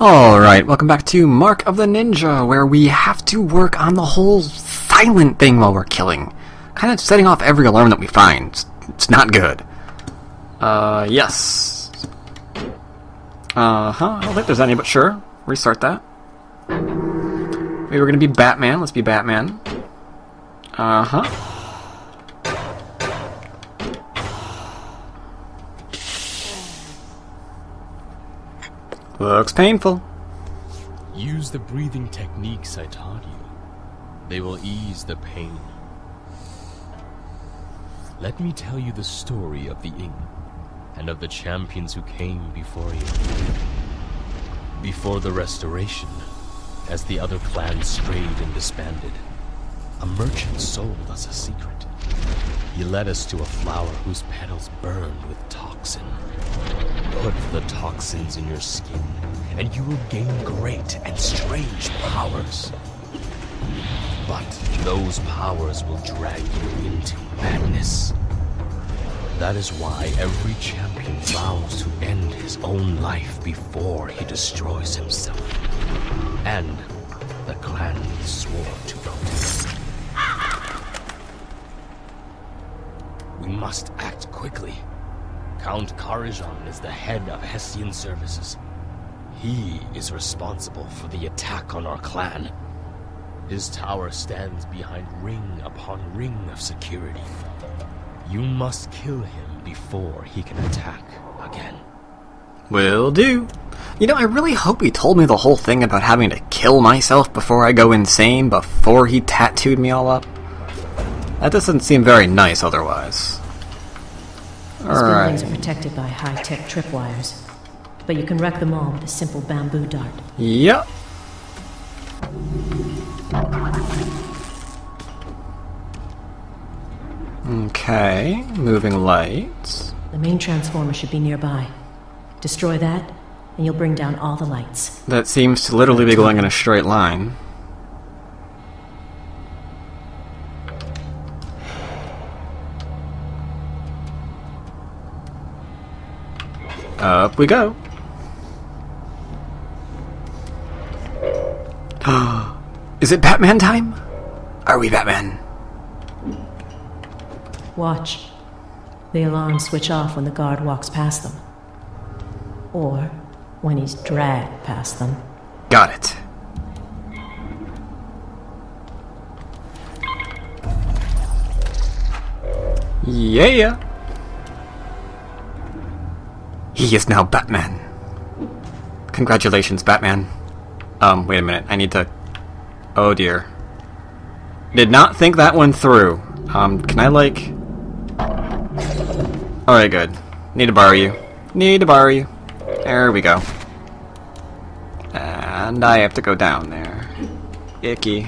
Alright, welcome back to Mark of the Ninja, where we have to work on the whole silent thing while we're killing. Kind of setting off every alarm that we find. It's, not good. Uh, yes. Uh-huh, I don't think there's any, but sure. Restart that. We were gonna be Batman, let's be Batman. Uh-huh. Looks painful. Use the breathing techniques I taught you. They will ease the pain. Let me tell you the story of the ink, and of the champions who came before you. Before the Restoration, as the other clans strayed and disbanded, a merchant sold us a secret. He led us to a flower whose petals burned with toxin. Put the toxins in your skin, and you will gain great and strange powers. But those powers will drag you into madness. That is why every champion vows to end his own life before he destroys himself. And the clan swore to protect. We must act quickly. Count Karajan is the head of Hessian services. He is responsible for the attack on our clan. His tower stands behind ring upon ring of security. You must kill him before he can attack again. Will do. You know, I really hope he told me the whole thing about having to kill myself before I go insane before he tattooed me all up. That doesn't seem very nice otherwise. These buildings are protected by high-tech tripwires, but you can wreck them all with a simple bamboo dart. Yep. Okay, moving lights. The main transformer should be nearby. Destroy that, and you'll bring down all the lights. That seems to literally be going in a straight line. Up we go. Is it Batman time? Are we Batman? Watch. The alarms switch off when the guard walks past them. Or when he's dragged past them. Got it. Yeah. He is now Batman. Congratulations, Batman. Um, wait a minute. I need to. Oh dear. Did not think that one through. Um, can I, like. Alright, good. Need to borrow you. Need to borrow you. There we go. And I have to go down there. Icky.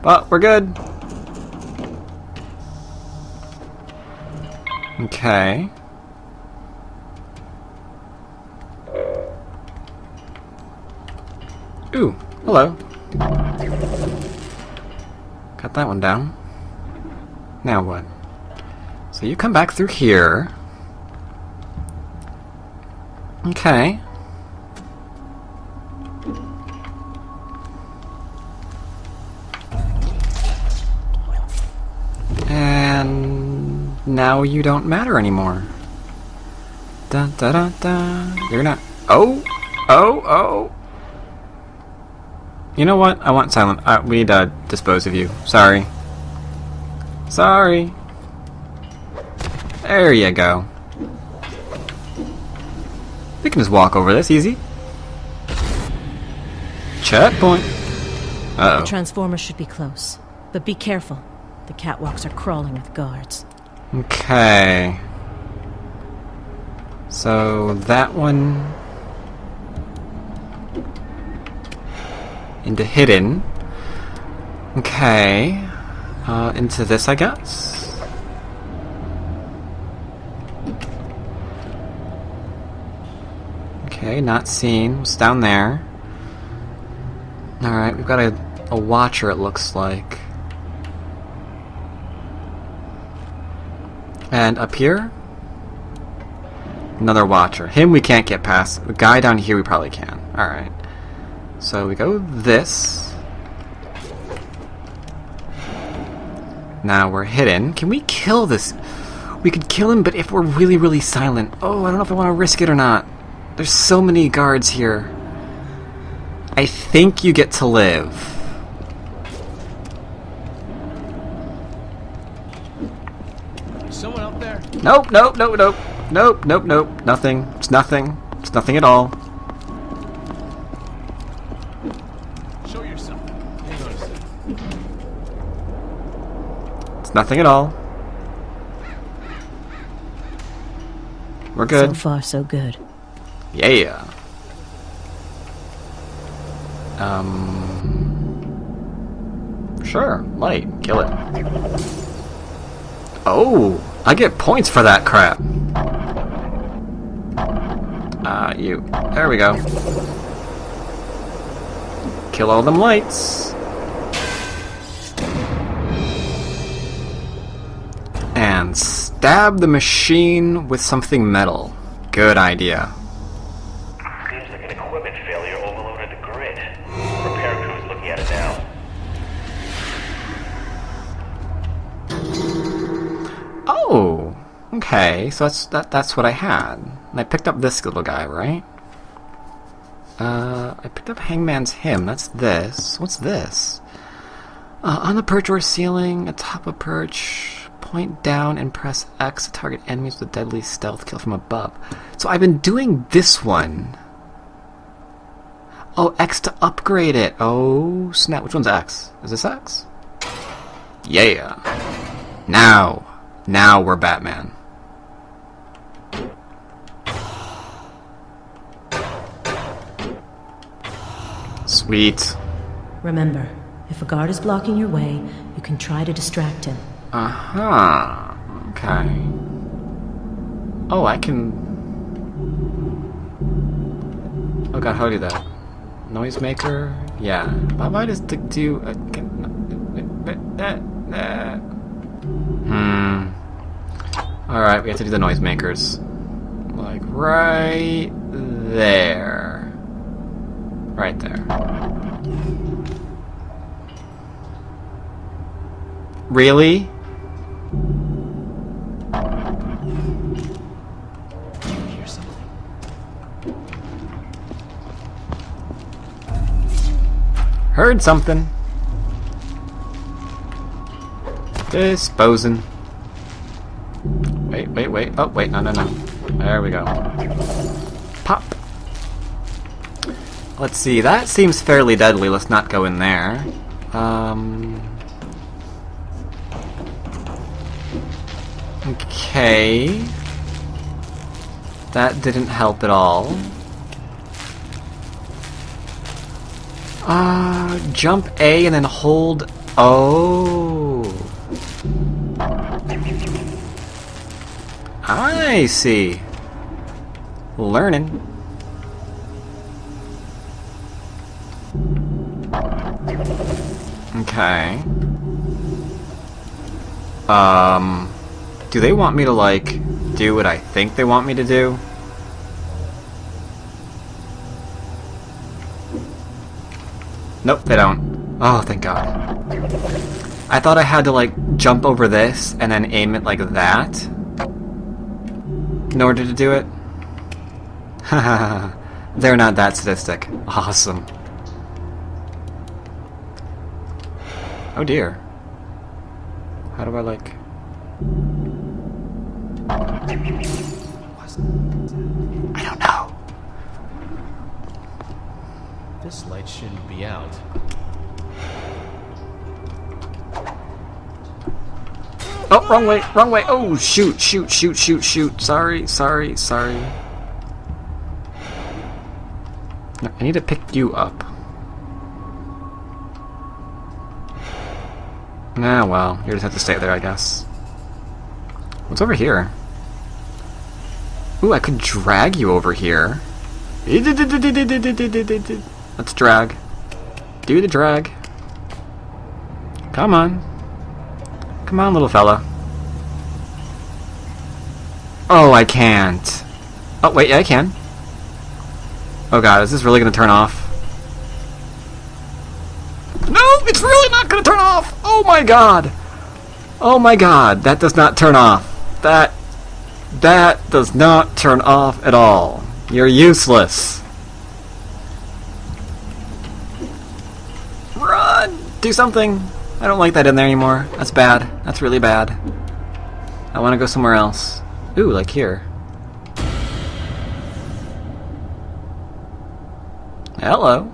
But we're good. Okay. Ooh, hello. Got that one down. Now what? So you come back through here. Okay. And now you don't matter anymore. Da da da da. You're not. Oh! Oh! Oh! You know what? I want silent. Uh, we need to dispose of you. Sorry. Sorry. There you go. We can just walk over this easy. Checkpoint. Uh The oh. transformer should be close. But be careful. The catwalks are crawling with guards. Okay. So that one into hidden. Okay. Uh, into this, I guess. Okay, not seen. It's down there. Alright, we've got a, a watcher, it looks like. And up here? Another watcher. Him we can't get past. The guy down here we probably can. Alright. So we go this. Now we're hidden. Can we kill this? We could kill him, but if we're really, really silent. Oh, I don't know if I want to risk it or not. There's so many guards here. I think you get to live. Someone out there? Nope, nope, nope, nope. Nope, nope, nope. Nothing. It's nothing. It's nothing at all. Show yourself. Hang on a sec. It's nothing at all. We're So good. far, so good. Yeah. Um. Sure, light. Kill it. Oh, I get points for that crap. Ah, you. There we go. Kill all them lights. Stab the machine with something metal. Good idea. Seems like an equipment failure overloaded the grid. Repair crew's looking at it now. Oh, okay. So that's that. That's what I had. And I picked up this little guy, right? Uh, I picked up Hangman's Hymn. That's this. What's this? Uh, on the perch or ceiling, atop a perch, point down and press X to target enemies with a deadly stealth kill from above. So I've been doing this one. Oh, X to upgrade it. Oh, snap. Which one's X? Is this X? Yeah. Now. Now we're Batman. Sweet. Remember, if a guard is blocking your way, you can try to distract him. Uh huh. Okay. Oh, I can. Oh god, how do that? Noisemaker? Yeah. Why the do. Uh, can, hmm. Alright, we have to do the noisemakers. Like right there. Right there. Really? Heard something. Disposing. Wait, wait, wait. Oh, wait, no, no, no. There we go. Pop. Let's see, that seems fairly deadly. Let's not go in there. Um. Okay. That didn't help at all. Uh, jump A and then hold O. I see. Learning. Okay. Um, do they want me to, like, do what I think they want me to do? Nope, they don't. Oh, thank God. I thought I had to, like, jump over this and then aim it like that in order to do it. Haha, they're not that sadistic. Awesome. Oh dear. How do I, like... I don't know. This light shouldn't be out. Oh, wrong way, wrong way. Oh, shoot, shoot, shoot, shoot, shoot. Sorry, sorry, sorry. No, I need to pick you up. Nah, well, you just have to stay there, I guess. What's over here? Ooh, I could drag you over here. Let's drag. Do the drag. Come on. Come on, little fella. Oh, I can't. Oh, wait, yeah, I can. Oh god, is this really gonna turn off? No, it's really not gonna turn off! Oh my god! Oh my god, that does not turn off. That... That does not turn off at all. You're useless. Do something! I don't like that in there anymore. That's bad. That's really bad. I want to go somewhere else. Ooh, like here. Hello.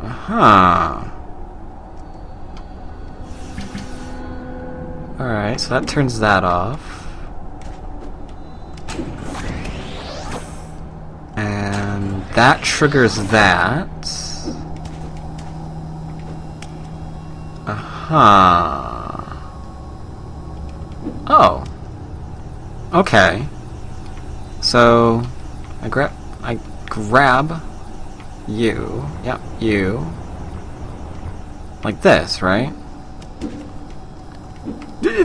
Huh. Alright, so that turns that off. And that triggers that. Uh-huh. Oh. Okay. So I grab I grab you. Yep, you. Like this, right?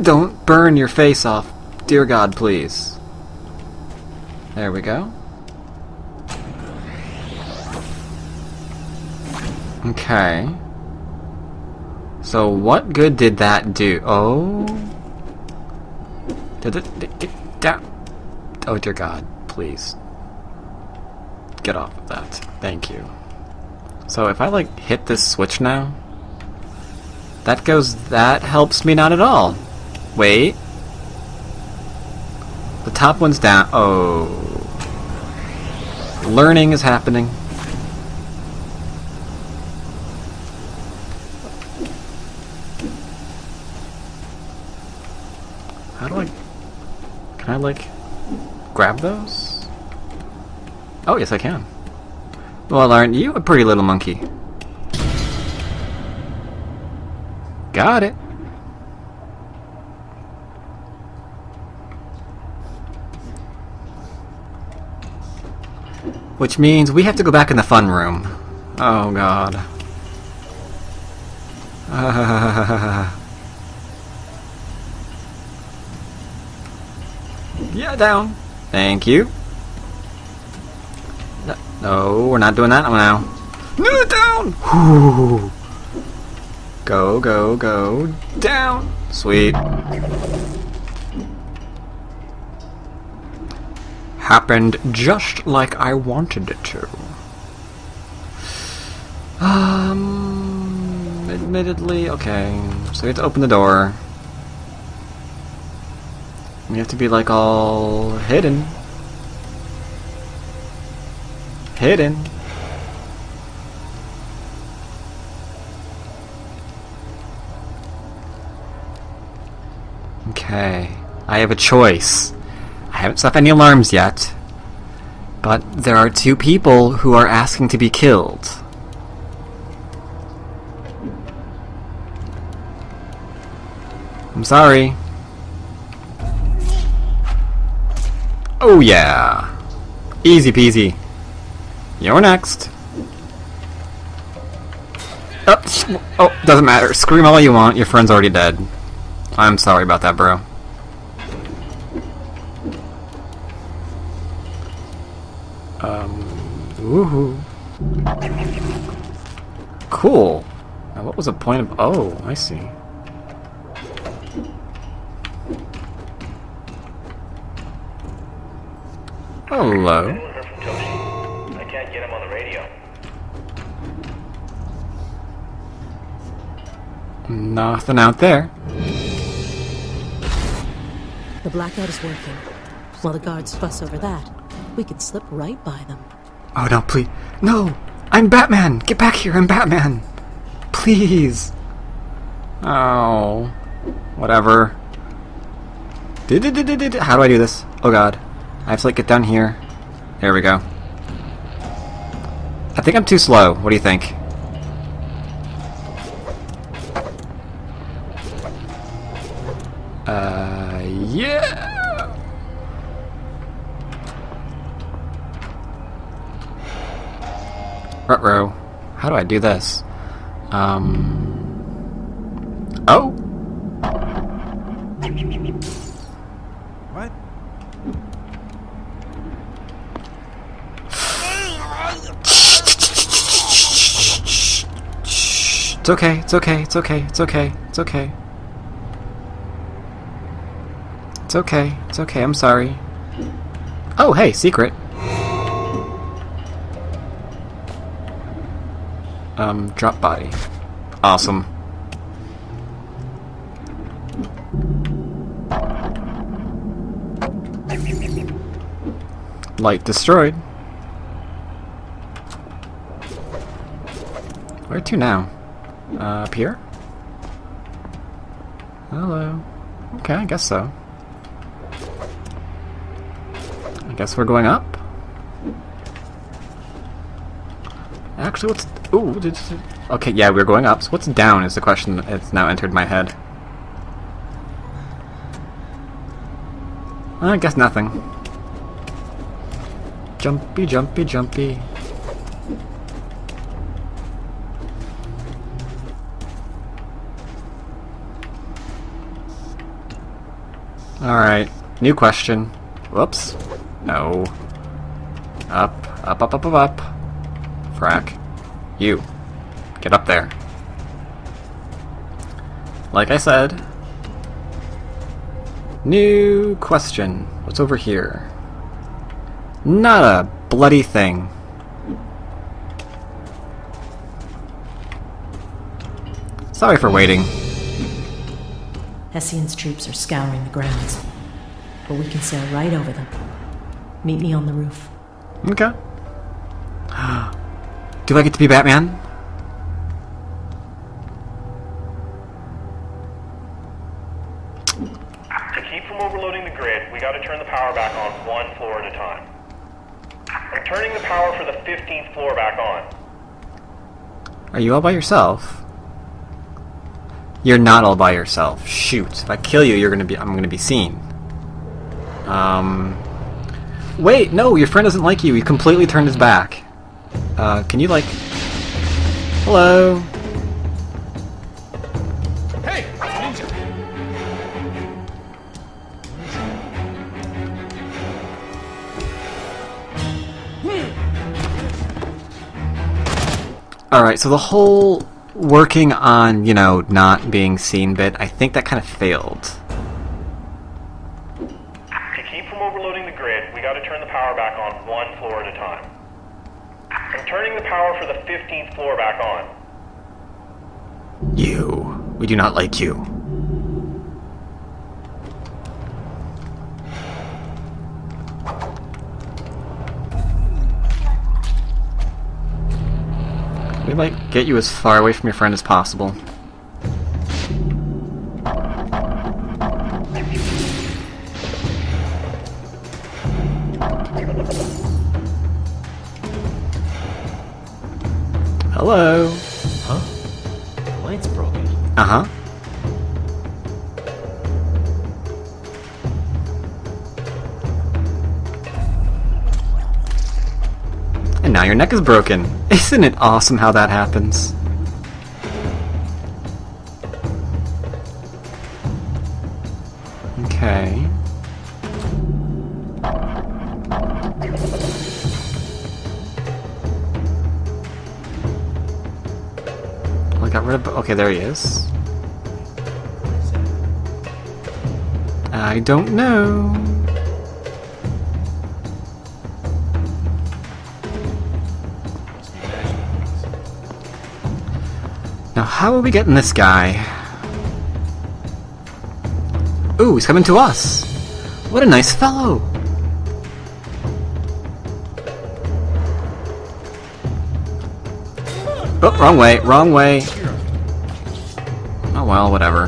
Don't burn your face off. Dear God, please. There we go. Okay. So what good did that do? Oh. Did it get down? Oh dear God, please. Get off of that. Thank you. So if I like hit this switch now, that goes, that helps me not at all. Wait. The top one's down. Oh. Learning is happening. How do I... Can I, like, grab those? Oh, yes, I can. Well, aren't you a pretty little monkey? Got it. Which means we have to go back in the fun room. Oh god. yeah, down. Thank you. No, we're not doing that now. No, down! Go, go, go, down! Sweet. Happened just like I wanted it to. Um, admittedly, okay. So we have to open the door. We have to be like all hidden. Hidden. Okay. I have a choice. I haven't set any alarms yet. But there are two people who are asking to be killed. I'm sorry. Oh yeah. Easy peasy. You're next. Oh, oh, doesn't matter. Scream all you want. Your friend's already dead. I'm sorry about that, bro. Um, woohoo. Cool. Now, what was the point of... Oh, I see. Hello. Anyone heard from Toshi? I can't get him on the radio. Nothing out there. The blackout is working. While the guards fuss over that, we could slip right by them. Oh no, please. No! I'm Batman! Get back here, I'm Batman! Please! Oh. Whatever. How do I do this? Oh god. I have to like get down here. There we go. I think I'm too slow. What do you think? Uh, yeah! Ruh-roh. How do I do this? Um... Oh! It's okay, it's okay, it's okay, it's okay, it's okay. It's okay, it's okay, I'm sorry. Oh, hey, secret. Um, drop body. Awesome. Light destroyed. Where to now? Uh, up here? Hello. Okay, I guess so. I guess we're going up? Actually, what's... Ooh, did, okay, yeah, we're going up. So what's down is the question that's now entered my head. I guess nothing. Jumpy, jumpy, jumpy. Alright, new question. Whoops. No. Up, up, up, up, up, up. Frack. You. Get up there. Like I said. New question. What's over here? Not a bloody thing. Sorry for waiting. Hessian's troops are scouring the grounds, but we can sail right over them. Meet me on the roof. Okay. Do I get to be Batman? To keep from overloading the grid, we gotta turn the power back on one floor at a time. I'm turning the power for the 15th floor back on. Are you all by yourself? You're not all by yourself. Shoot. If I kill you, you're gonna be I'm gonna be seen. Um Wait, no, your friend doesn't like you. He completely turned his back. Uh, can you like Hello? Hey, ninja! Alright, so the whole working on, you know, not being seen bit, I think that kind of failed. To keep from overloading the grid, we gotta turn the power back on one floor at a time. I'm turning the power for the 15th floor back on. You. We do not like you. We might get you as far away from your friend as possible. Hello. Huh? The light's broken. Uh huh. And now your neck is broken. Isn't it awesome how that happens? Okay. Well, I got rid of. Okay, there he is. I don't know. Now, how are we getting this guy? Ooh, he's coming to us. What a nice fellow. Oh, wrong way, wrong way. Oh well, whatever.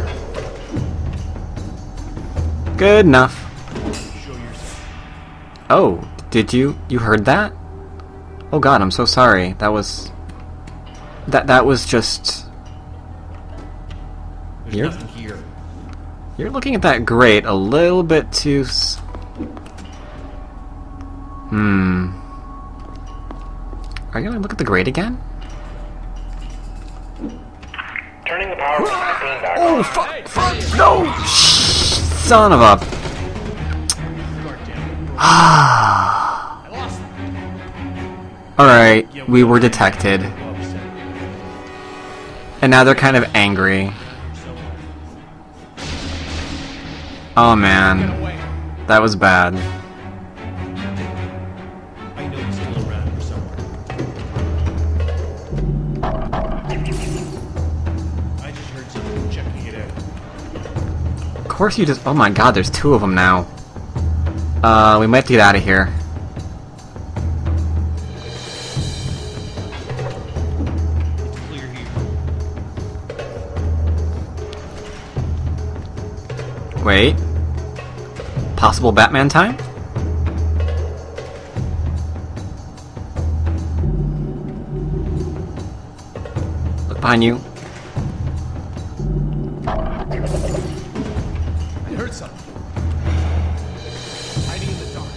Good enough. Oh, did you? You heard that? Oh god, I'm so sorry. That was... That, that was just... There's Here? nothing here. You're looking at that grate a little bit too... S- hmm... Are you gonna look at the grate again? Turning the power for the 15 back Oh, fuck, fuck, no! Son of a... lost. Alright, we were detected. And now they're kind of angry. Oh man, that was bad. Of course you just. Oh my god, there's two of them now. Uh, we might have to get out of here. Wait. Possible Batman time? Look behind you. I heard something. Hiding in the dark.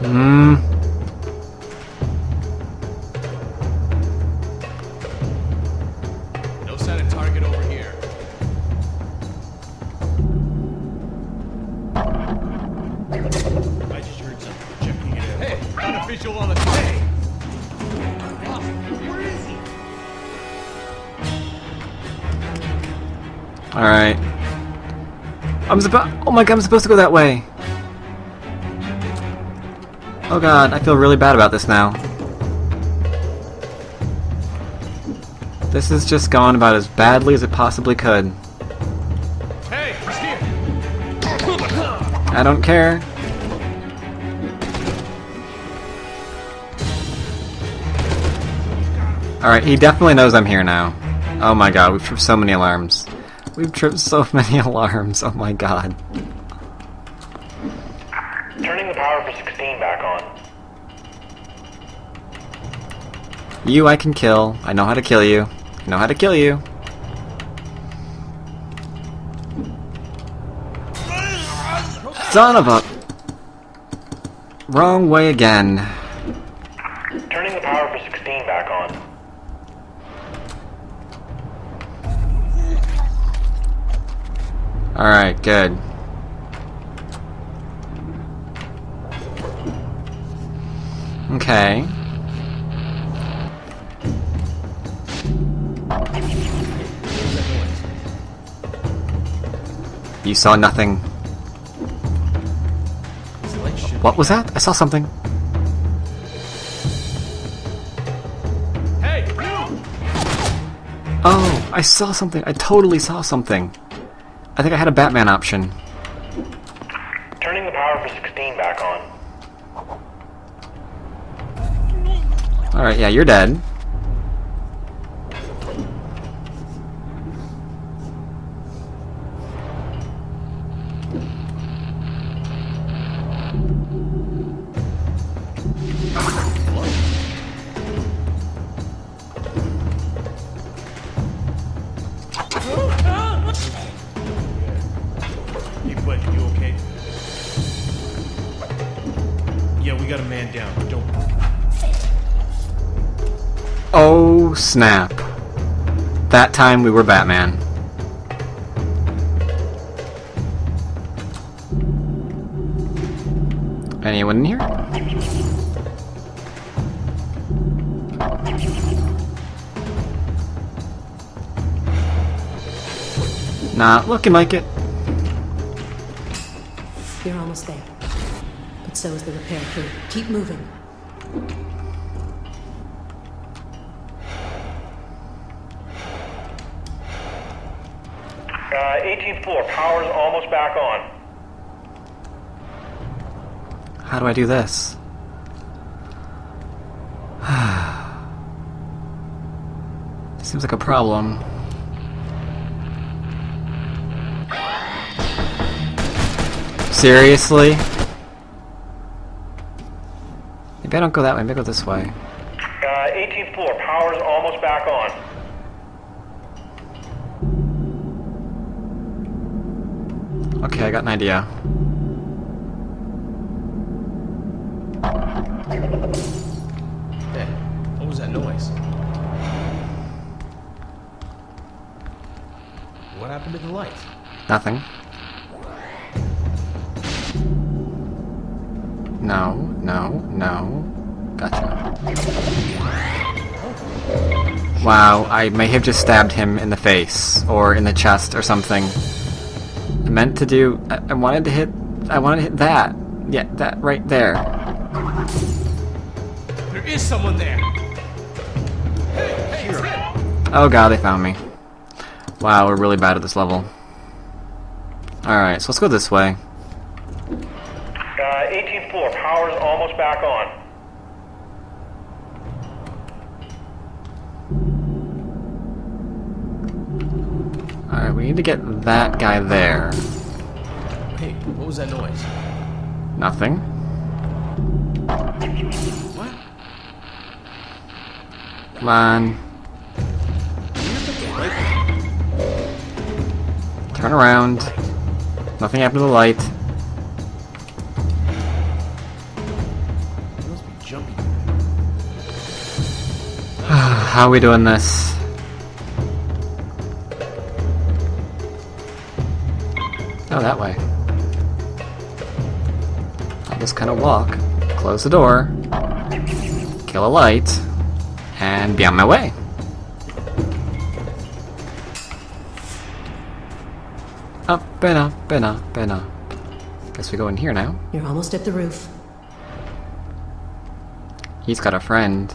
Hmm. My god, I'm supposed to go that way. Oh god, I feel really bad about this now. This has just gone about as badly as it possibly could. Hey. I don't care. Alright, he definitely knows I'm here now. Oh my god, we've tripped so many alarms. We've tripped so many alarms, oh my god. Turning the power 16 back on. You I can kill. I know how to kill you. I know how to kill you. Son of a... Wrong way again. Turning the power for 16 back on. Alright, good. Okay. You saw nothing. This light should What was that? I saw something. Hey, you! Oh, I saw something. I totally saw something. I think I had a Batman option. Turning the power for 16 back on. Alright, yeah, you're dead. Yeah, we got a man down. Don't. Oh, snap. That time we were Batman. Anyone in here? Not looking like it. You're almost there. But so is the repair crew. Keep moving. 18th floor, power's almost back on. How do I do this? Seems like a problem. Seriously? Maybe I don't go that way, maybe I go this way. Uh, 18th floor, power's almost back on. Okay, I got an idea. Hey, what was that noise? What happened to the light? Nothing. No, no, no. Gotcha. Wow, I may have just stabbed him in the face or in the chest or something. I meant to do. I, I wanted to hit. I wanted to hit that. Yeah, that right there. There is someone there. Hey, hey, it's. Oh god, they found me. Wow, we're really bad at this level. Alright, so let's go this way. Uh, 18th floor, power's almost back on. Alright, we need to get that guy there. Hey, what was that noise? Nothing. What? Come on. Turn around. Nothing happened to the light. He must be jumping. How are we doing this? Oh, that way. I'll just kind of walk, close the door, kill a light, and be on my way. Up and up and up and up. Guess we go in here now. You're almost at the roof. He's got a friend.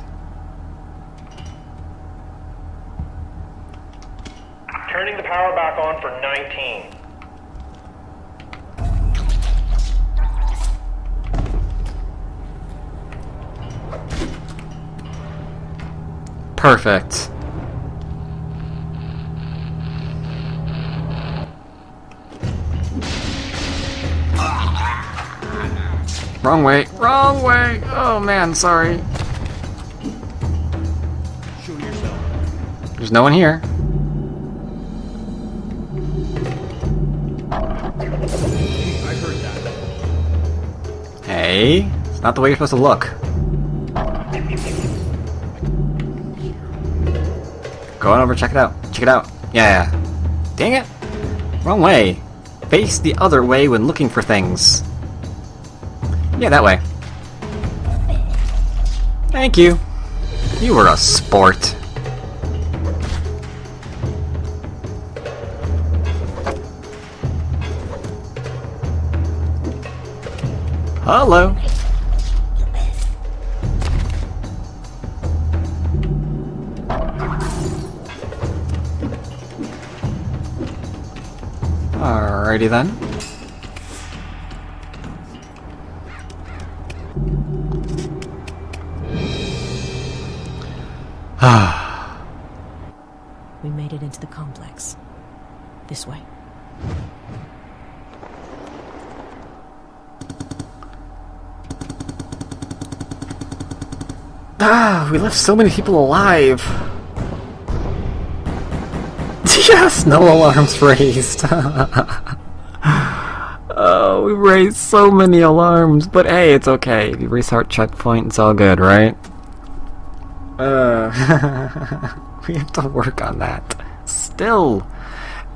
Turning the power back on for 19. Perfect. Wrong way. Wrong way. Oh man, sorry. There's no one here. I heard that. Hey, it's not the way you're supposed to look. Go on over, check it out. Check it out. Yeah. Dang it. Wrong way. Face the other way when looking for things. Yeah, that way. Thank you. You were a sport. Hello. Alrighty then. We made it into the complex. This way. Ah, we left so many people alive. yes, no alarms raised. oh, we raised so many alarms, but hey, it's okay. If you restart checkpoint, it's all good, right? Uh, we have to work on that still.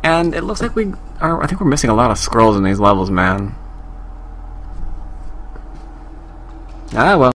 And it looks like we are. I think we're missing a lot of scrolls in these levels, man. Ah, well.